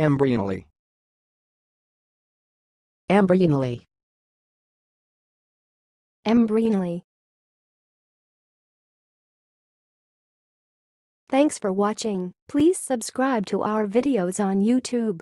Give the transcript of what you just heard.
Embryonally. embryonally, embryonally. Thanks for watching. Please subscribe to our videos on YouTube.